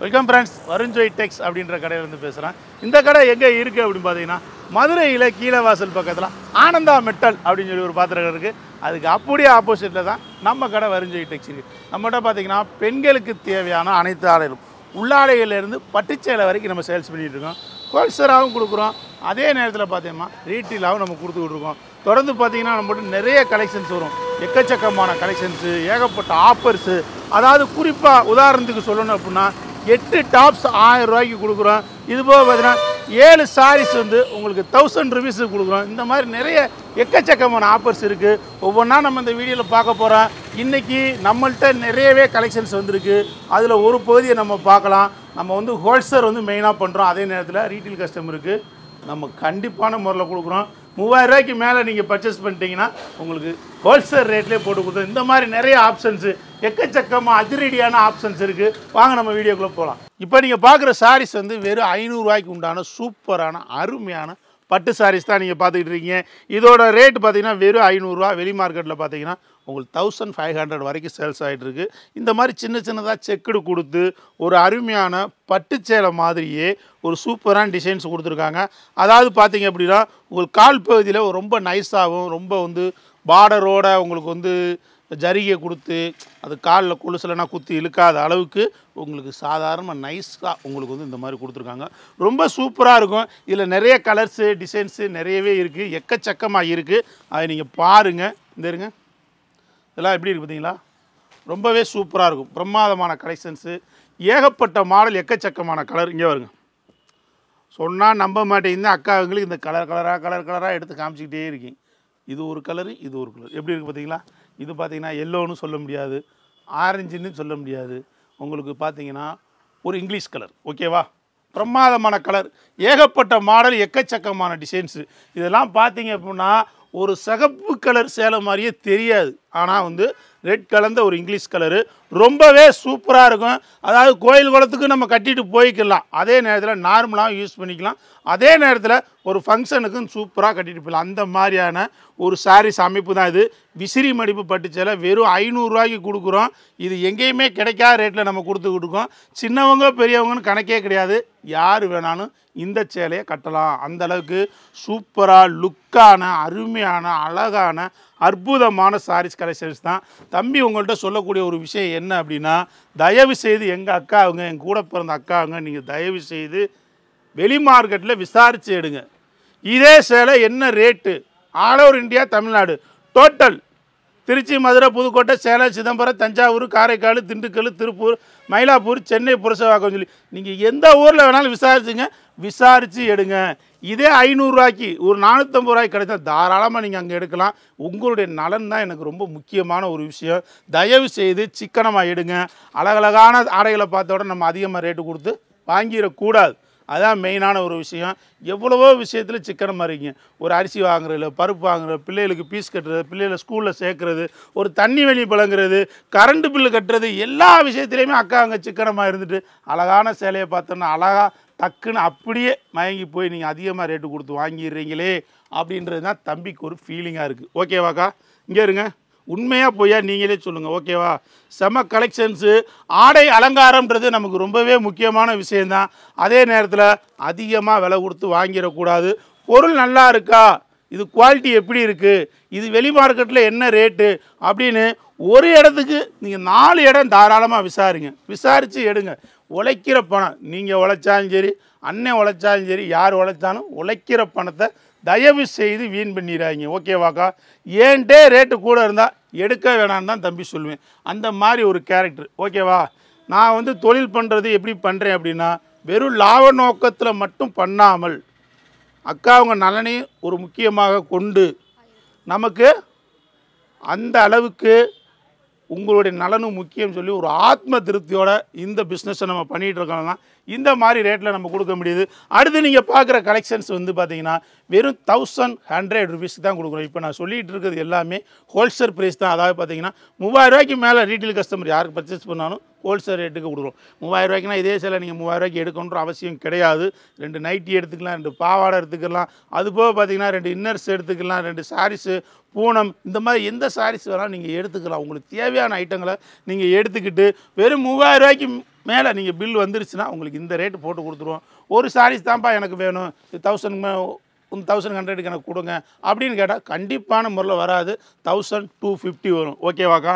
Welcome friends வருஞ்சொய் டெக்ஸ் அப்படின்ற கடையிலேருந்து பேசுகிறேன் இந்த கடை எங்கே இருக்குது அப்படின்னு பார்த்தீங்கன்னா மதுரையில் கீழவாசல் பக்கத்தில் ஆனந்தா மெட்டல் அப்படின்னு சொல்லி ஒரு பாத்திரம் இருக்குது அதுக்கு அப்படியே ஆப்போசிட்டில் தான் நம்ம கடை வருஞ்சொய் டெக்ஸ் இருக்குது நம்மகிட்ட பார்த்தீங்கன்னா பெண்களுக்கு தேவையான அனைத்து ஆடைகளும் உள்ளாடைகள்லேருந்து பட்டுச்சேலை வரைக்கும் நம்ம சேல்ஸ் பண்ணிகிட்ருக்கோம் ஹோல்சேலாகவும் கொடுக்குறோம். அதே நேரத்தில் பார்த்தீங்கன்னா ரீட்டெயிலாகவும் நம்ம கொடுத்துக்கிட்ருக்கோம் தொடர்ந்து பார்த்தீங்கன்னா நம்மகிட்ட நிறைய கலெக்ஷன்ஸ் வரும். எக்கச்சக்கமான கலெக்ஷன்ஸு ஏகப்பட்ட ஆஃபர்ஸு அதாவது குறிப்பாக உதாரணத்துக்கு சொல்லணும் அப்படின்னா எட்டு டாப்ஸ் ஆயிரம் ரூபாய்க்கு கொடுக்குறோம். இது போக பார்த்தீங்கன்னா ஏழு சாரீஸ் வந்து உங்களுக்கு தௌசண்ட் ருபீஸுக்கு கொடுக்குறோம். இந்த மாதிரி நிறைய எக்கச்சக்கமான ஆஃபர்ஸ் இருக்குது ஒவ்வொன்றா நம்ம இந்த வீடியோவில் பார்க்க போகிறோம் இன்றைக்கி நம்மள்கிட்ட நிறையவே கலெக்ஷன்ஸ் வந்திருக்கு. அதில் ஒரு பகுதியை நம்ம பார்க்கலாம். நம்ம வந்து ஹோல்சேல் வந்து மெயினாக பண்ணுறோம் அதே நேரத்தில் ரீட்டைல் கஸ்டமருக்கு நம்ம கண்டிப்பான முறையில் கொடுக்குறோம். மூவாயிரம் ரூபாய்க்கு மேலே நீங்கள் பர்ச்சேஸ் பண்ணிட்டீங்கன்னா உங்களுக்கு ஹோல்சேல் ரேட்லேயே போட்டு கொடுத்தோம் இந்த மாதிரி நிறைய ஆப்ஷன்ஸு எக்கச்சக்கமாக அதிரடியான ஆப்ஷன்ஸ் இருக்குது வாங்க நம்ம வீடியோக்குள்ளே போகலாம் இப்போ நீங்கள் பார்க்குற சாரீஸ் வந்து வெறும் ஐநூறுரூவாய்க்கு உண்டான சூப்பரான அருமையான பட்டு சாரீஸ் தான் நீங்கள் பார்த்துக்கிட்டு இருக்கீங்க. இதோட ரேட் பார்த்தீங்கன்னா வெறும் ஐநூறுரூவா. வெளி மார்க்கெட்டில் பார்த்தீங்கன்னா உங்களுக்கு தௌசண்ட் ஃபைவ் ஹண்ட்ரட் வரைக்கும் சேல்ஸ் ஆகிட்டுருக்கு இந்த மாதிரி சின்ன சின்னதாக செக்குடு கொடுத்து ஒரு அருமையான பட்டுச்சேலை மாதிரியே ஒரு சூப்பரான டிசைன்ஸ் கொடுத்துருக்காங்க. அதாவது பார்த்தீங்க அப்படின்னா உங்களுக்கு கால் பகுதியில் ரொம்ப நைஸாகவும் ரொம்ப வந்து பார்டரோட உங்களுக்கு வந்து ஜரிகை கொடுத்து அது காலில் கொலுசலைனா குத்தி இழுக்காத அளவுக்கு உங்களுக்கு சாதாரணமாக நைஸாக உங்களுக்கு வந்து இந்த மாதிரி கொடுத்துருக்காங்க. ரொம்ப சூப்பராக இருக்கும். இதில் நிறைய கலர்ஸு டிசைன்ஸு நிறையவே இருக்குது எக்கச்சக்கமாக இருக்குது அதை நீங்கள் பாருங்கள் இந்த இருங்க இதெல்லாம் எப்படி இருக்குது பார்த்தீங்களா? ரொம்பவே சூப்பராக இருக்கும். பிரமாதமான கலெக்ஷன்ஸு ஏகப்பட்ட மாடல் எக்கச்சக்கமான கலர் இங்கே வருங்க சொன்னால் நம்ப மாட்டேங்குது அக்காவுங்களுக்கு இந்த கலர் கலராக கலர் கலராக எடுத்து காமிச்சிக்கிட்டே இருக்கீங்க. இது ஒரு கலரு இது ஒரு கலர் எப்படி இருக்குது பார்த்தீங்களா? இது பார்த்தீங்கன்னா எல்லோன்னு சொல்ல முடியாது. ஆரஞ்சுன்னு சொல்ல முடியாது. உங்களுக்கு பார்த்தீங்கன்னா ஒரு இங்கிலீஷ் கலர் ஓகேவா பிரமாதமான கலர் ஏகப்பட்ட மாடல் எக்கச்சக்கமான டிசைன்ஸு இதெல்லாம் பார்த்தீங்க அப்படின்னா ஒரு சிகப்பு கலர் சேலை மாதிரியே தெரியாது. ஆனால் வந்து ரெட் கலந்த ஒரு இங்கிலீஷ் கலரு. ரொம்பவே சூப்பராக இருக்கும். அதாவது கோயில் குளத்துக்கு நம்ம கட்டிட்டு போய்க்கலாம். அதே நேரத்தில் நார்மலாகவும் யூஸ் பண்ணிக்கலாம். அதே நேரத்தில் ஒரு ஃபங்க்ஷனுக்கும் சூப்பராக கட்டிட்டு போயிடலாம். அந்த மாதிரியான ஒரு சாரீஸ் அமைப்பு தான் இது. விசிறி மடிப்பு பட்டு சேலை வெறும் ஐநூறுரூவாய்க்கு கொடுக்குறோம். இது எங்கேயுமே கிடைக்காத ரேட்டில் நம்ம கொடுத்து கொடுக்கோம் சின்னவங்க பெரியவங்கன்னு கணக்கே கிடையாது. யார் வேணாலும் இந்த சேலையை கட்டலாம். அந்த அளவுக்கு சூப்பராக லுக்கான அருமையான அழகான அற்புதமான சாரீஸ் கலெக்ஷன்ஸ் தான். தம்பி உங்கள்கிட்ட சொல்லக்கூடிய ஒரு விஷயம் என்ன அப்படின்னா தயவு செய்து எங்கள் அக்காவுங்க எங்கள் கூட பிறந்த அக்காவுங்க நீங்கள் தயவு செய்து வெளி மார்க்கெட்டில் விசாரித்து எடுங்க. இதே சேலை என்ன rate all over India Tamil Nadu. Total Tiruchi Madurai Pudukkottai Salem Chidambaram Thanjavur Karaikal Dindigul Tiruppur Mylapore Chennai Purasawalkam சொல்லி. நீங்கள் எந்த ஊரில் வேணாலும் விசாரிச்சுங்க. விசாரித்து எடுங்க. இதே ஐநூறுரூவாய்க்கு ஒரு நானூற்றம்பது ரூபாய்க்கு கிடைச்சா தாராளமாக நீங்கள் அங்கே எடுக்கலாம். உங்களுடைய நலன் தான் எனக்கு ரொம்ப முக்கியமான ஒரு விஷயம். தயவு செய்து சிக்கனமாக எடுங்க. அழகழகான ஆடைகளை பார்த்தோட நம்ம அதிகமாக ரேட்டு கொடுத்து வாங்கிடக்கூடாது. அதான் மெயினான ஒரு விஷயம். எவ்வளவோ விஷயத்தில் சிக்கனமாக இருக்கீங்க ஒரு அரிசி வாங்குறது பருப்பு வாங்குறது பிள்ளைகளுக்கு பீஸ் கட்டுறது பிள்ளைகளை ஸ்கூலில் சேர்க்குறது ஒரு தண்ணி வெளி பழங்குறது கரண்ட் பில்லு கட்டுறது எல்லா விஷயத்துலையுமே அக்கா அங்கே சிக்கனமாக இருந்துட்டு அழகான சேலையை பார்த்தோன்னா அழகாக டக்குன்னு அப்படியே மயங்கி போய் நீங்கள் அதிகமாக ரேட்டு கொடுத்து வாங்கிடுறீங்களே அப்படின்றது தான் தம்பிக்கு ஒரு ஃபீலிங்காக இருக்குது ஓகேவாக்கா இங்கே இருங்க. உண்மையாக பொய்யா நீங்களே சொல்லுங்கள் ஓகேவா? செம கலெக்ஷன்ஸு ஆடை அலங்காரம்ன்றது நமக்கு ரொம்பவே முக்கியமான விஷயந்தான் அதே நேரத்தில் அதிகமாக விலை கொடுத்து வாங்கிடக்கூடாது. பொருள் நல்லா இருக்கா? இது குவாலிட்டி எப்படி இருக்குது இது வெளி மார்க்கெட்டில் என்ன ரேட்டு அப்படின்னு ஒரு இடத்துக்கு நீங்கள் நாலு இடம் தாராளமாக விசாரிங்க. விசாரித்து எடுங்க. உழைக்கிற பணம் நீங்கள் உழைச்சாலும் சரி அண்ணன் உழைச்சாலும் சரி யார் உழைச்சாலும் உழைக்கிற பணத்தை தயவு செய்து வீண் பண்ணிடுறாங்க ஓகேவாக்கா ஏன்ட்டே ரேட்டு கூட இருந்தால் எடுக்க வேணான்னு தான் தம்பி சொல்லுவேன். அந்த மாதிரி ஒரு கேரக்டர் ஓகேவா நான் வந்து தொழில் பண்ணுறது எப்படி பண்ணுறேன் அப்படின்னா வெறும் லாப நோக்கத்தில் மட்டும் பண்ணாமல் அக்கா அவங்க நலனையும் ஒரு முக்கியமாக கொண்டு நமக்கு அந்த அளவுக்கு உங்களுடைய நலனும் முக்கியம் சொல்லி ஒரு ஆத்ம திருப்தியோட இந்த பிஸ்னஸை நம்ம பண்ணிகிட்டு இருக்கோம்னா இந்த மாதிரி ரேட்டில் நம்ம கொடுக்க முடியுது. அடுத்து நீங்கள் பார்க்குற கலெக்ஷன்ஸ் வந்து பார்த்தீங்கன்னா வெறும் தௌசண்ட் ஹண்ட்ரட் ருபீஸ்க்கு தான் கொடுக்குறோம். இப்போ நான் சொல்லிகிட்டு இருக்கிறது எல்லாமே ஹோல்சேல் ப்ரைஸ் தான். அதாவது பார்த்தீங்கன்னா மூவாயிரம் மேலே ரீட்டைல் கஸ்டமர் யாருக்கு பர்ச்சேஸ் பண்ணாலும் ஹோல்சேல் ரேட்டுக்கு கொடுக்குறோம். மூவாயிரரூவாய்க்குனா இதே சில நீங்கள் மூவாயிரூவாய்க்கு எடுக்கணுன்ற அவசியம் கிடையாது. ரெண்டு நைட்டி எடுத்துக்கலாம் ரெண்டு பாவாடை எடுத்துக்கலாம். அது போக பார்த்தீங்கன்னா ரெண்டு இன்னர்ஸ் எடுத்துக்கலாம் ரெண்டு சாரீஸு பூனம் இந்த மாதிரி எந்த சாரீஸ் வேணாலும் நீங்கள் எடுத்துக்கலாம். உங்களுக்கு தேவையான ஐட்டங்களை நீங்கள் எடுத்துக்கிட்டு வெறும் மூவாயிரம் ரூபாய்க்கு மேலே நீங்கள் பில் வந்துருச்சுன்னா உங்களுக்கு இந்த ரேட்டு போட்டு கொடுத்துருவோம். ஒரு சாரீஸ் தான்ப்பா எனக்கு வேணும். தௌசண்ட் தௌசண்ட் ஹண்ட்ரடுக்கு எனக்கு கொடுங்க. அப்படின்னு கேட்டால் கண்டிப்பான முறையில் வராது. தௌசண்ட் டூ ஃபிஃப்டி வரும். ஓகேவாக்கா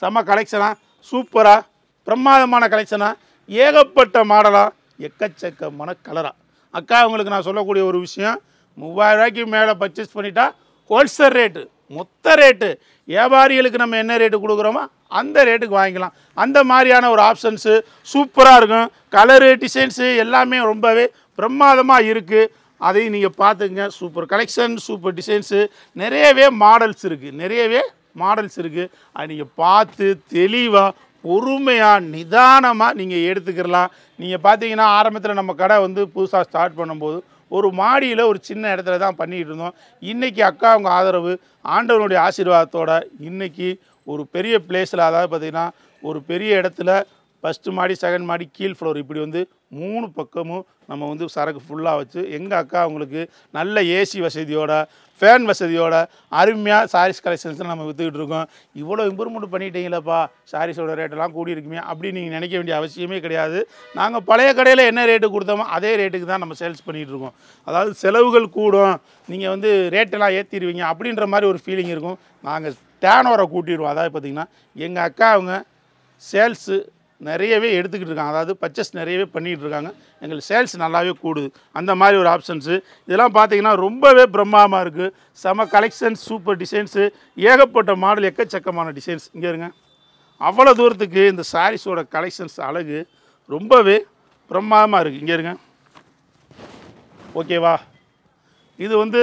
செம்ம கலெக்ஷனா சூப்பராக பிரமாதமான கலெக்ஷனாக ஏகப்பட்ட மாடலாக எக்கச்சக்கமான கலராக அக்கா உங்களுக்கு நான் சொல்லக்கூடிய ஒரு விஷயம் மூவாயிரரூவாய்க்கு மேலே பர்ச்சேஸ் பண்ணிட்டா ஹோல்சேல் ரேட்டு மொத்த ரேட்டு வியாபாரிகளுக்கு நம்ம என்ன ரேட்டு கொடுக்குறோமோ அந்த ரேட்டுக்கு வாங்கிக்கலாம். அந்த மாதிரியான ஒரு ஆப்ஷன்ஸு சூப்பராக இருக்கும். கலரு டிசைன்ஸு எல்லாமே ரொம்பவே பிரமாதமாக இருக்குது அதையும் நீங்கள் பார்த்துங்க சூப்பர் கலெக்ஷன் சூப்பர் டிசைன்ஸு நிறையவே மாடல்ஸ் இருக்குது நிறையவே மாடல்ஸ் இருக்குது அது நீங்கள் பார்த்து தெளிவாக பொறுமையாக நிதானமாக நீங்கள் எடுத்துக்கிறலாம் நீங்கள் பார்த்தீங்கன்னா ஆரம்பத்தில் நம்ம கடை வந்து புதுசாக ஸ்டார்ட் பண்ணும்போது ஒரு மாடியில் ஒரு சின்ன இடத்துல தான் பண்ணிகிட்டு இருந்தோம். இன்றைக்கி அக்கா அவங்க ஆதரவு ஆண்டவனுடைய ஆசீர்வாதத்தோட இன்றைக்கி ஒரு பெரிய பிளேஸில் அதாவது பார்த்திங்கன்னா ஒரு பெரிய இடத்துல ஃபஸ்ட்டு மாடி செகண்ட் மாடி கீழ் ஃப்ளோர் இப்படி வந்து மூணு பக்கமும் நம்ம வந்து சரக்கு ஃபுல்லாக வச்சு எங்கள் அக்கா அவங்களுக்கு நல்ல ஏசி வசதியோட ஃபேன் வசதியோட அருமையாக சாரீஸ் கலெக்ஷன்ஸில் நம்ம விற்றுக்கிட்டு இருக்கோம். இவ்வளோ இம்ப்ரூவ்மெண்ட் பண்ணிட்டீங்களப்பா? சாரீஸோட ரேட்டெல்லாம் கூடி இருக்குமே அப்படின்னு நீங்கள் நினைக்க வேண்டிய அவசியமே கிடையாது. நாங்கள் பழைய கடையில் என்ன ரேட்டு கொடுத்தோமோ அதே ரேட்டுக்கு தான் நம்ம சேல்ஸ் பண்ணிகிட்டு இருக்கோம். அதாவது செலவுகள் கூடும். நீங்கள் வந்து ரேட்டெல்லாம் ஏற்றிடுவீங்க அப்படின்ற மாதிரி ஒரு ஃபீலிங் இருக்கும். நாங்கள் டேனோரை கூட்டிடுவோம். அதாவது பார்த்திங்கன்னா எங்கள் அக்கா அவங்க சேல்ஸு நிறையவே எடுத்துக்கிட்டு இருக்காங்க. அதாவது பர்ச்சேஸ் நிறையவே பண்ணிகிட்டு இருக்காங்க. எங்களுக்கு சேல்ஸ் நல்லாவே கூடுது. அந்த மாதிரி ஒரு ஆப்ஷன்ஸு இதெல்லாம் பார்த்தீங்கன்னா ரொம்பவே பிரம்மாண்டமாக இருக்குது செம கலெக்ஷன்ஸ் சூப்பர் டிசைன்ஸு ஏகப்பட்ட மாடல் எக்கச்சக்கமான டிசைன்ஸ் இங்கே இருங்க. அவ்வளோ தூரத்துக்கு இந்த சாரீஸோட கலெக்ஷன்ஸ் அழகு ரொம்பவே பிரம்மாதமாக இருக்குது இங்கே இருங்க. ஓகேவா இது வந்து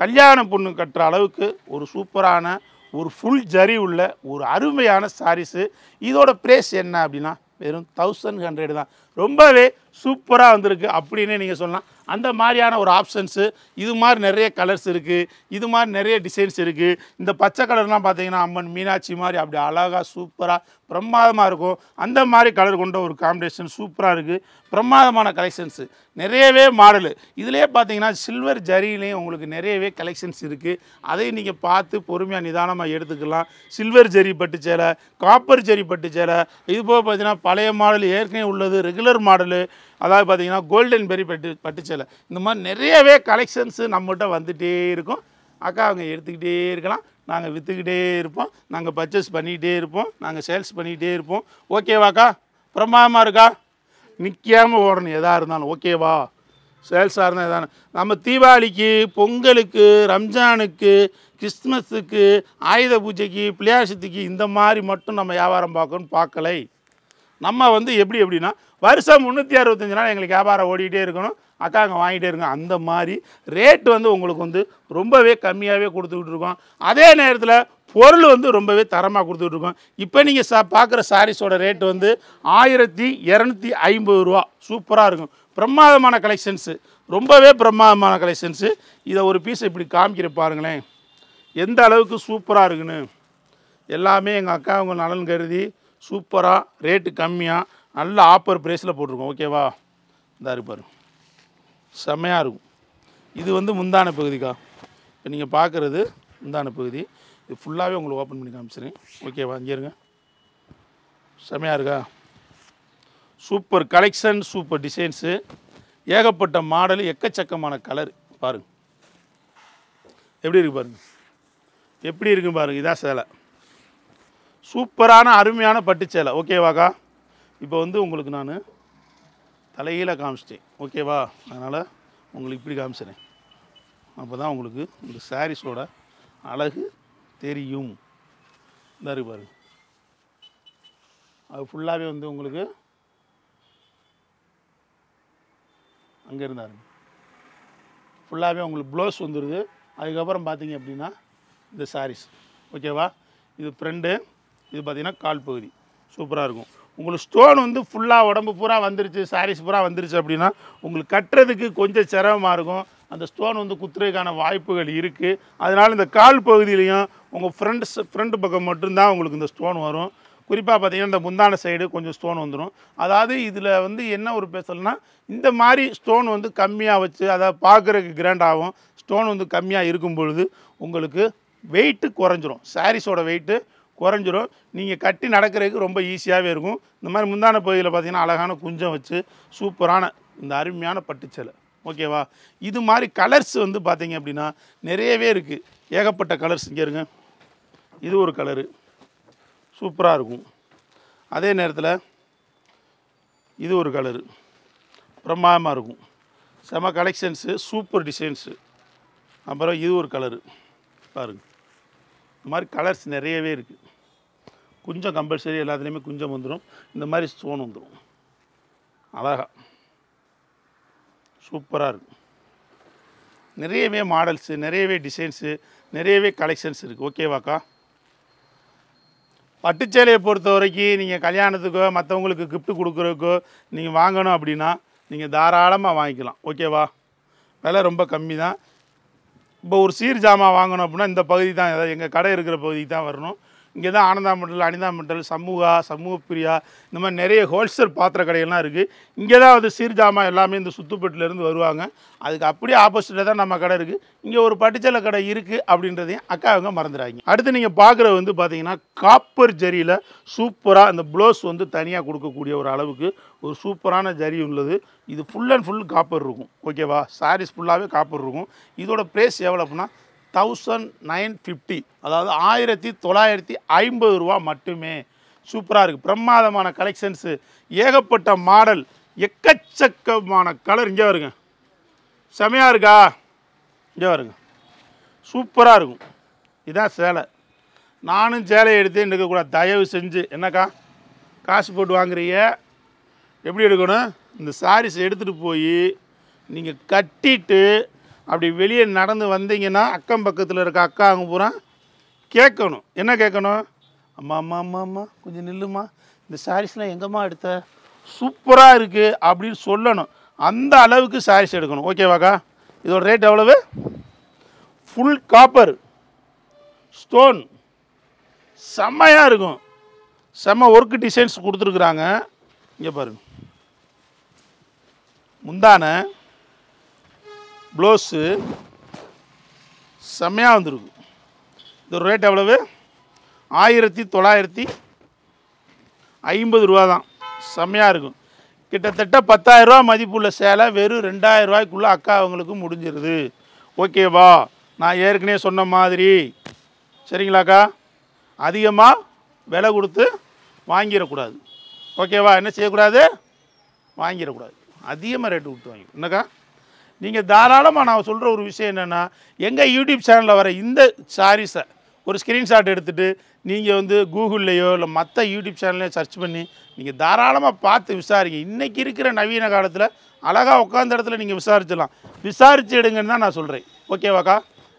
கல்யாண பொண்ணு கட்டுற அளவுக்கு ஒரு சூப்பரான ஒரு ஃபுல் ஜரி உள்ள ஒரு அருமையான சாரீஸு இதோட ப்ரைஸ் என்ன அப்படின்னா வெறும் தௌசண்ட் ஹண்ட்ரட் தான். ரொம்பவே சூப்பராக வந்திருக்கு அப்படின்னு நீங்கள் சொல்லலாம். அந்த மாதிரியான ஒரு ஆப்ஷன்ஸு இது மாதிரி நிறைய கலர்ஸ் இருக்குது இது மாதிரி நிறைய டிசைன்ஸ் இருக்குது இந்த பச்சை கலர்லாம் பார்த்தீங்கன்னா அம்மன் மீனாட்சி மாதிரி அப்படி அழகாக சூப்பராக பிரமாதமாக இருக்கும். அந்த மாதிரி கலர் கொண்ட ஒரு காம்பினேஷன் சூப்பராக இருக்குது பிரமாதமான கலெக்ஷன்ஸு நிறையவே மாடலு இதிலே பார்த்தீங்கன்னா சில்வர் ஜரியிலையும் உங்களுக்கு நிறையவே கலெக்ஷன்ஸ் இருக்குது அதையும் நீங்கள் பார்த்து பொறுமையாக நிதானமாக எடுத்துக்கலாம். சில்வர் ஜரி பட்டு சேலை காப்பர் ஜரி பட்டு சேலை இது போக பார்த்தீங்கன்னா பழைய மாடல் ஏற்கனவே உள்ளது ரெகுலர் மாடலு அதாவது பார்த்தீங்கன்னா கோல்டன் பெரி பட்டு பட்டுச்சேலை. இந்த மாதிரி நிறையவே கலெக்ஷன்ஸு நம்மகிட்ட வந்துகிட்டே இருக்கும். அக்கா அவங்க எடுத்துக்கிட்டே இருக்கலாம். நாங்கள் விற்றுக்கிட்டே இருப்போம். நாங்கள் பர்ச்சேஸ் பண்ணிக்கிட்டே இருப்போம். நாங்கள் சேல்ஸ் பண்ணிக்கிட்டே இருப்போம். ஓகேவாக்கா பிரமாதமாக இருக்கா? நிற்காமல் ஓடணும். எதாக இருந்தாலும். ஓகேவா சேல்ஸாக இருந்தால் எதாவது நம்ம தீபாவளிக்கு பொங்கலுக்கு ரம்ஜானுக்கு கிறிஸ்மஸுக்கு ஆயுத பூஜைக்கு பிள்ளையார் இந்த மாதிரி மட்டும் நம்ம வியாபாரம் பார்க்கணும்னு பார்க்கலை. நம்ம வந்து எப்படி எப்படின்னா வருஷம் முந்நூற்றி அறுபத்தஞ்சு நாள் எங்களுக்கு வியாபாரம் ஓடிக்கிட்டே இருக்கணும். அக்கா அங்கே வாங்கிட்டே இருங்க. அந்த மாதிரி ரேட்டு வந்து உங்களுக்கு வந்து ரொம்பவே கம்மியாகவே கொடுத்துக்கிட்டு இருக்கோம். அதே நேரத்தில் பொருள் வந்து ரொம்பவே தரமாக கொடுத்துக்கிட்டு இருக்கோம். இப்போ நீங்கள் சா பார்க்குற சாரீஸோட ரேட் வந்து ஆயிரத்தி இரநூத்தி ஐம்பது ரூபா. சூப்பராக இருக்கும். பிரமாதமான கலெக்ஷன்ஸு ரொம்பவே பிரமாதமான கலெக்ஷன்ஸு இதை ஒரு பீஸ் இப்படி காமிக்கிற பாருங்களேன். எந்த அளவுக்கு சூப்பராக இருக்குன்னு. எல்லாமே எங்கள் அக்கா அவங்க நலன் கருதி சூப்பராக ரேட்டு கம்மியாக நல்ல ஆஃபர் ப்ரைஸில் போட்டிருக்கோம். ஓகேவா இந்த இருப்பாரு செம்மையாக இருக்கும். இது வந்து முந்தான பகுதிக்கா. இப்போ நீங்கள் பார்க்குறது முந்தான பகுதி. இது ஃபுல்லாகவே உங்களுக்கு ஓப்பன் பண்ணி காமிச்சிடுறேன். ஓகேவா இங்கே இருங்க. செம்மையாக இருக்கா? சூப்பர் கலெக்ஷன் சூப்பர் டிசைன்ஸு ஏகப்பட்ட மாடல் எக்கச்சக்கமான கலர் பாருங்க. எப்படி இருக்கு பாருங்கள் எப்படி இருக்குன்னு பாருங்கள் இதான் சேலை. சூப்பரான அருமையான பட்டு சேலை ஓகேவாக்கா இப்போ வந்து உங்களுக்கு நான் தலையில் காமிச்சிட்டேன். ஓகேவா அதனால் உங்களுக்கு இப்படி காமிச்சிறேன். அப்போ தான் உங்களுக்கு இந்த சாரீஸோட அழகு தெரியும். இந்த இருக்கு பாருங்க. அது ஃபுல்லாகவே வந்து உங்களுக்கு அங்கே இருந்தாருங்க ஃபுல்லாகவே உங்களுக்கு ப்ளவுஸ் வந்துடுது அதுக்கப்புறம் பார்த்தீங்க அப்படின்னா இந்த சாரீஸ் ஓகேவா இது ஃப்ரெண்டு இது பார்த்தீங்கன்னா கால் பகுதி. சூப்பராக இருக்கும். உங்களுக்கு ஸ்டோன் வந்து ஃபுல்லாக உடம்பு பூரா வந்துருச்சு சாரீஸ் பூரா வந்துருச்சு அப்படின்னா உங்களுக்கு கட்டுறதுக்கு கொஞ்சம் சிரமமாக இருக்கும். அந்த ஸ்டோன் வந்து குத்துறதுக்கான வாய்ப்புகள் இருக்குது அதனால் இந்த கால் பகுதியிலையும் உங்கள் ஃப்ரண்ட்ஸ் ஃப்ரண்ட் பக்கம் மட்டும்தான் உங்களுக்கு இந்த ஸ்டோன் வரும். குறிப்பாக பார்த்திங்கன்னா இந்த முந்தான சைடு கொஞ்சம் ஸ்டோன் வந்துடும் அதாவது இதில் வந்து என்ன ஒரு பேசலைன்னா இந்த மாதிரி ஸ்டோன் வந்து கம்மியாக வச்சு அதாவது பார்க்குறதுக்கு கிராண்டாகும் ஸ்டோன் வந்து கம்மியாக இருக்கும் பொழுது உங்களுக்கு வெயிட்டு குறைஞ்சிரும். சாரீஸோட வெயிட்டு குறைஞ்சிரும். நீங்கள் கட்டி நடக்கிறதுக்கு ரொம்ப ஈஸியாகவே இருக்கும். இந்த மாதிரி முந்தான பகுதியில் பார்த்திங்கன்னா அழகான குஞ்சம் வச்சு சூப்பரான இந்த அருமையான பட்டுச்சேலை. ஓகேவா? இது மாதிரி கலர்ஸ் வந்து பார்த்தீங்க அப்படின்னா நிறையவே இருக்குது ஏகப்பட்ட கலர்ஸ் இங்கே இருங்க. இது ஒரு கலரு சூப்பராக இருக்கும். அதே நேரத்தில் இது ஒரு கலரு பிரமாதமாக இருக்கும். செம கலெக்ஷன்ஸு சூப்பர் டிசைன்ஸு அப்புறம் இது ஒரு கலரு பாருங்க. இந்த மாதிரி கலர்ஸ் நிறையவே இருக்குது குஞ்சம் கம்பல்சரி எல்லாத்துலேயுமே குஞ்சம் வந்துடும் இந்த மாதிரி ஸ்டோன் வந்துடும் அழகா. சூப்பராக இருக்கும் நிறையவே மாடல்ஸு நிறையவே டிசைன்ஸு நிறையவே கலெக்ஷன்ஸ் இருக்குது ஓகேவாக்கா பட்டுச்சேலையை பொறுத்த வரைக்கும் நீங்கள் கல்யாணத்துக்கோ மற்றவங்களுக்கு கிஃப்ட் கொடுக்குறதுக்கோ நீங்கள் வாங்கணும் அப்படின்னா நீங்கள் தாராளமாக வாங்கிக்கலாம். ஓகேவா விலை ரொம்ப கம்மி தான் இப்போ ஒரு சீர் ஜாமான் வாங்கணும் அப்படின்னா இந்த பகுதி தான் எங்கள் கடை இருக்கிற பகுதிக்கு தான் வரணும். இங்கே தான் ஆனந்தா மண்டல் அனிதா மண்டல் சமூகா சமூக பிரியா இந்த மாதிரி நிறைய ஹோல்சேல் பாத்திர கடைகள்லாம் இருக்குது இங்கே தான் வந்து சீர்ஜாமா எல்லாமே இந்த சுத்துப்பட்டிலேருந்து வருவாங்க. அதுக்கு அப்படியே ஆப்போசிட்டில் தான் நம்ம கடை இருக்குது இங்கே ஒரு பட்டுச்சலை கடை இருக்குது அப்படின்றதையும் அக்கா அவங்க மறந்துடுறாங்க அடுத்து நீங்கள் பார்க்குறது வந்து பார்த்தீங்கன்னா காப்பர் ஜரியில் சூப்பராக இந்த ப்ளவுஸ் வந்து தனியாக கொடுக்கக்கூடிய ஒரு அளவுக்கு ஒரு சூப்பரான ஜரி உள்ளது. இது ஃபுல் அண்ட் ஃபுல் காப்பர் இருக்கும். ஓகேவா? சாரீஸ் ஃபுல்லாகவே காப்பர் இருக்கும். இதோட ப்ரைஸ் எவ்வளோ அப்படின்னா தௌசண்ட் நைன் ஃபிஃப்டி அதாவது ஆயிரத்தி தொள்ளாயிரத்தி ஐம்பது ரூபா மட்டுமே. சூப்பராக இருக்குது பிரமாதமான கலெக்ஷன்ஸு ஏகப்பட்ட மாடல் எக்கச்சக்கமான கலர் இங்கே வருங்க. செமையாக இருக்கா? இங்கே வருங்க. சூப்பராக இருக்கும். இதுதான் சேலை. நானும் சேலையை எடுத்து எடுக்கக்கூடாது தயவு செஞ்சு என்னக்கா? காசு போட்டு வாங்குறீங்க? எப்படி எடுக்கணும்? இந்த சாரீஸ் எடுத்துகிட்டு போய் நீங்கள் கட்டிட்டு அப்படி வெளியே நடந்து வந்தீங்கன்னா அக்கம் பக்கத்தில் இருக்க அக்கா அங்கே பூரா கேட்கணும். என்ன கேட்கணும்? அம்மா அம்மா அம்மா அம்மா கொஞ்சம் நில்லுமா? இந்த சாரீஸ்லாம் எங்கம்மா எடுத்த? சூப்பராக இருக்குது அப்படின்னு சொல்லணும். அந்த அளவுக்கு சாரீஸ் எடுக்கணும். ஓகேவாக்கா இதோட ரேட் எவ்வளவு? ஃபுல் காப்பர் ஸ்டோன் செம்மையாக இருக்கும். செம்ம ஒர்க் டிசைன்ஸ் கொடுத்துருக்குறாங்க. இங்கே பாருங்க. முந்தான ப்ளவுஸு செம்மையாக வந்துருக்கு. இந்த ரேட் எவ்வளவு? ஆயிரத்தி தொள்ளாயிரத்தி ஐம்பது ரூபா தான் செம்மையாக இருக்கும். கிட்டத்தட்ட பத்தாயிரரூவா மதிப்புள்ள சேலை வெறும் ரெண்டாயிரம் ரூபாய்க்குள்ளே அக்கா அவங்களுக்கு முடிஞ்சிருது. ஓகேவா? நான் ஏற்கனவே சொன்ன மாதிரி. சரிங்களாக்கா அதிகமாக விலை கொடுத்து வாங்கிடக்கூடாது. ஓகேவா? என்ன செய்யக்கூடாது? வாங்கிடக்கூடாது. அதிகமாக ரேட்டு கொடுத்து வாங்கி என்னக்கா? நீங்கள் தாராளமாக நான் சொல்கிற ஒரு விஷயம் என்னென்னா எங்கள் யூடியூப் சேனலில் வர இந்த சாரீஸை ஒரு ஸ்க்ரீன்ஷாட் எடுத்துகிட்டு நீங்கள் வந்து கூகுள்லேயோ இல்லை மற்ற யூடியூப் சேனல்லையோ சர்ச் பண்ணி நீங்கள் தாராளமாக பார்த்து விசாரிங்க. இன்றைக்கி இருக்கிற நவீன காலத்தில் அழகாக உட்காந்த இடத்துல நீங்கள் விசாரிச்சிடலாம். விசாரித்து எடுங்கன்னு தான் நான் சொல்கிறேன் ஓகேவாக்கா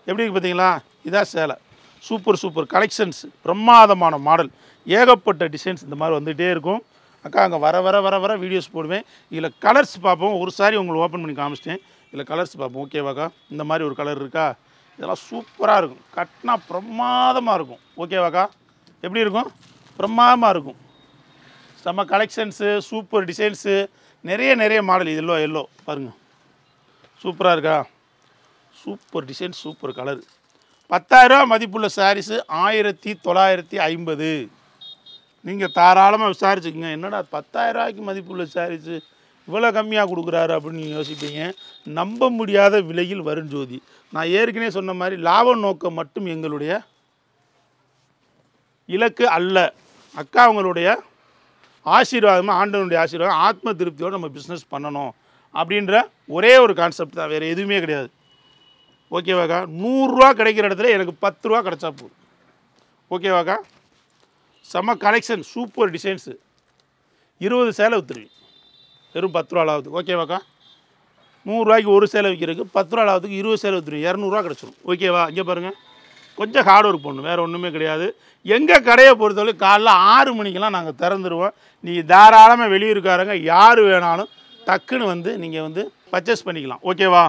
எப்படி இருக்கு பார்த்தீங்களா இதான் சேலை. சூப்பர் சூப்பர் கலெக்ஷன்ஸ் பிரமாதமான மாடல் ஏகப்பட்ட டிசைன்ஸ் இந்த மாதிரி வந்துகிட்டே இருக்கும். அக்கா அங்கே வர வர வர வர வீடியோஸ் போடுவேன். இதில் கலர்ஸ் பார்ப்போம். ஒரு சாரி உங்களுக்கு ஓப்பன் பண்ணி காமிச்சிட்டேன். இதில் கலர்ஸ் பார்ப்போம். ஓகேவாக்கா இந்த மாதிரி ஒரு கலர் இருக்கா? இதெல்லாம் சூப்பராக இருக்கும். கட்டினா பிரமாதமாக இருக்கும். ஓகேவாக்கா எப்படி இருக்கும்? பிரமாதமாக இருக்கும். செம்ம கலெக்ஷன்ஸு சூப்பர் டிசைன்ஸு நிறைய நிறைய மாடல் இது எல்லோ எல்லோ பாருங்கள் சூப்பராக இருக்கா? சூப்பர் டிசைன் சூப்பர் கலர் பத்தாயிரரூவா மதிப்புள்ள சாரீஸு ஆயிரத்தி தொள்ளாயிரத்தி ஐம்பது. நீங்கள் தாராளமாக விசாரிச்சுக்கோங்க. என்னடா பத்தாயிரரூவாய்க்கு மதிப்புள்ள சாரீஸு இவ்வளோ கம்மியாக கொடுக்குறாரு அப்படின்னு நீங்கள் யோசிப்பீங்க. நம்ப முடியாத விலையில் வரும் ஜோதி. நான் ஏற்கனவே சொன்ன மாதிரி லாப நோக்கம் மட்டும் எங்களுடைய இலக்கு அல்ல. அக்கா அவங்களுடைய ஆசீர்வாதமாக ஆண்டவனுடைய ஆசீர்வாதம் ஆத்ம திருப்தியோடு நம்ம பிஸ்னஸ் பண்ணணும் அப்படின்ற ஒரே ஒரு கான்செப்ட் தான். வேறு எதுவுமே கிடையாது. ஓகேவாக்கா நூறுரூவா கிடைக்கிற இடத்துல எனக்கு பத்து ரூபா கிடச்சா போதும். ஓகேவாக்கா செம்ம கலெக்ஷன் சூப்பர் டிசைன்ஸு இருபது சேலை விற்றுருவீங்க வெறும் பத்து ரூபா லாபத்துக்கு. ஓகேவாக்கா நூறுரூவாய்க்கு ஒரு சேலை விற்கிறதுக்கு பத்து ரூபா லாபத்துக்கு இருபது சேலை விற்று இரநூறுவா கிடச்சிரும். ஓகேவா இங்கே பாருங்கள் கொஞ்சம் ஹார்ட் ஒர்க் பண்ணணும். வேறு ஒன்றுமே கிடையாது. எங்கள் கடையை பொறுத்தவரை காலைல ஆறு மணிக்கெல்லாம் நாங்கள் திறந்துருவோம். நீங்கள் தாராளமாக வெளியூருக்காரங்க யார் வேணாலும் டக்குன்னு வந்து நீங்கள் வந்து பர்ச்சேஸ் பண்ணிக்கலாம். ஓகேவா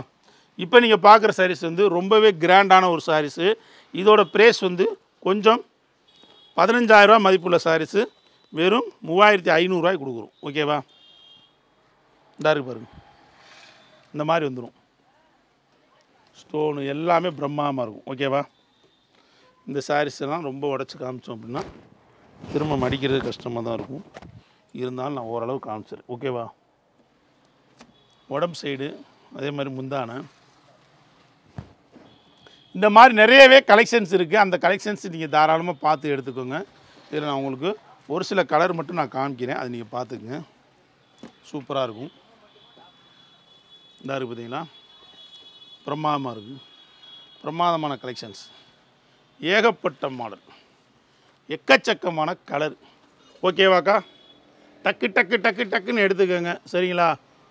இப்போ நீங்கள் பார்க்குற சாரீஸ் வந்து ரொம்பவே கிராண்டான ஒரு சாரீஸு இதோட ப்ரைஸ் வந்து கொஞ்சம் பதினஞ்சாயிரரூவா மதிப்புள்ள சாரீஸு வெறும் மூவாயிரத்தி ஐநூறுரூவாய்க்கு கொடுக்குறோம். ஓகேவா இந்தா இருக்கு பாருங்க. இந்த மாதிரி வந்துடும் ஸ்டோனு எல்லாமே பிரம்மாண்டமாக இருக்கும். ஓகேவா இந்த சாரீஸ் எல்லாம் ரொம்ப உடச்சி காமிச்சோம் அப்படின்னா திரும்ப மடிக்கிறது கஷ்டமாக தான் இருக்கும். இருந்தாலும் நான் ஓரளவு காமிச்சிடுறேன் ஓகேவா உடம்பு சைடு அதே மாதிரி முந்தானை. இந்த மாதிரி நிறையவே கலெக்ஷன்ஸ் இருக்குது அந்த கலெக்ஷன்ஸ் நீங்கள் தாராளமாக பார்த்து எடுத்துக்கோங்க. இதில் நான் உங்களுக்கு ஒரு சில கலர் மட்டும் நான் காமிக்கிறேன். அது நீங்கள் பார்த்துக்குங்க. சூப்பராக இருக்கும். இந்த இருக்குது பார்த்தீங்களா? பிரமாதமாக இருக்குது பிரமாதமான கலெக்ஷன்ஸ் ஏகப்பட்ட மாடல் எக்கச்சக்கமான கலர் ஓகேவாக்கா டக்கு டக்கு டக்கு டக்குன்னு எடுத்துக்கோங்க. சரிங்களா?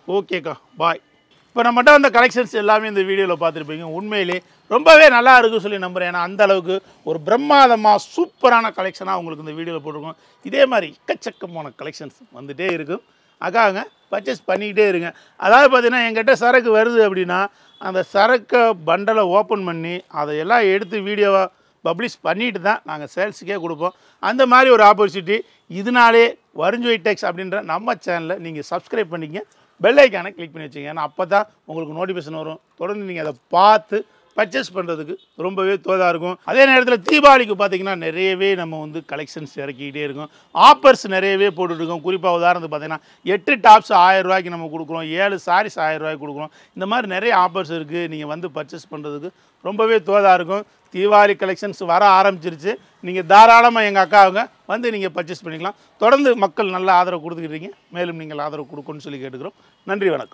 ஓகேக்கா பாய் இப்போ நம்மகிட்ட அந்த கலெக்ஷன்ஸ் எல்லாமே இந்த வீடியோவில் பார்த்துருப்பீங்க. உண்மையிலே ரொம்பவே நல்லா இருக்குன்னு சொல்லி நம்புகிறேன் ஏன்னா அந்த அளவுக்கு ஒரு பிரம்மாதமாக சூப்பரான கலெக்ஷனாக உங்களுக்கு இந்த வீடியோவில் போட்டிருக்கோம். இதே மாதிரி எக்கச்சக்கமான கலெக்ஷன்ஸ் வந்துகிட்டே இருக்கும் அக்காங்க பர்ச்சேஸ் பண்ணிக்கிட்டே இருங்க. அதாவது பார்த்தீங்கன்னா எங்கிட்ட சரக்கு வருது அப்படின்னா அந்த சரக்கை பண்டலை ஓப்பன் பண்ணி அதையெல்லாம் எடுத்து வீடியோவை பப்ளிஷ் பண்ணிட்டு தான் நாங்கள் சேல்ஸுக்கே கொடுப்போம். அந்த மாதிரி ஒரு ஆப்பர்ச்சுனிட்டி இதனாலே வருஞ்சோய் டெக்ஸ் அப்படின்ற நம்ம சேனலை நீங்கள் சப்ஸ்கிரைப் பண்ணிக்கங்க. பெல் ஐக்கானை கிளிக் பண்ணி வச்சுங்க ஏன்னா அப்போ தான் உங்களுக்கு நோட்டிஃபிகேஷன் வரும். தொடர்ந்து நீங்கள் அதை பார்த்து பர்ச்சேஸ் பண்ணுறதுக்கு ரொம்பவே தோதாக இருக்கும். அதே நேரத்தில் தீபாவளிக்கு பார்த்தீங்கன்னா நிறையவே நம்ம வந்து கலெக்ஷன்ஸ் இறக்கிக்கிட்டே இருக்கோம். ஆஃபர்ஸ் நிறையவே போட்டுட்ருக்கோம் குறிப்பாக உதாரணத்துக்கு பார்த்தீங்கன்னா எட்டு டாப்ஸ் ஆயிரம் ரூபாய்க்கு நம்ம கொடுக்குறோம். ஏழு சாரீஸ் ஆயிரம் ரூபாய்க்கு கொடுக்குறோம். இந்த மாதிரி நிறைய ஆஃபர்ஸ் இருக்குது நீங்கள் வந்து பர்ச்சேஸ் பண்ணுறதுக்கு ரொம்பவே தோதாக இருக்கும். தீபாவளி கலெக்ஷன்ஸ் வர ஆரம்பிச்சிருச்சு. நீங்கள் தாராளமாக எங்கள் அக்காவுங்க வந்து நீங்கள் பர்ச்சேஸ் பண்ணிக்கலாம். தொடர்ந்து மக்கள் நல்ல ஆதரவு கொடுத்துக்கிட்டீங்க மேலும் நீங்கள் ஆதரவு கொடுக்கணும்னு சொல்லி கேட்டுக்கிறோம். நன்றி வணக்கம்.